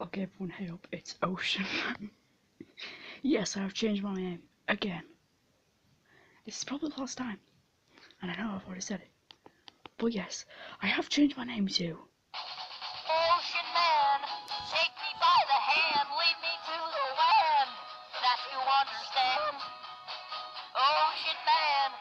Okay, everyone, one help. it's Oshun. yes, I've changed my name again. This is probably the last time, and I know I've already said it. But yes, I have changed my name too. Ocean Man, take me by the hand, lead me to the land that you understand. Ocean Man.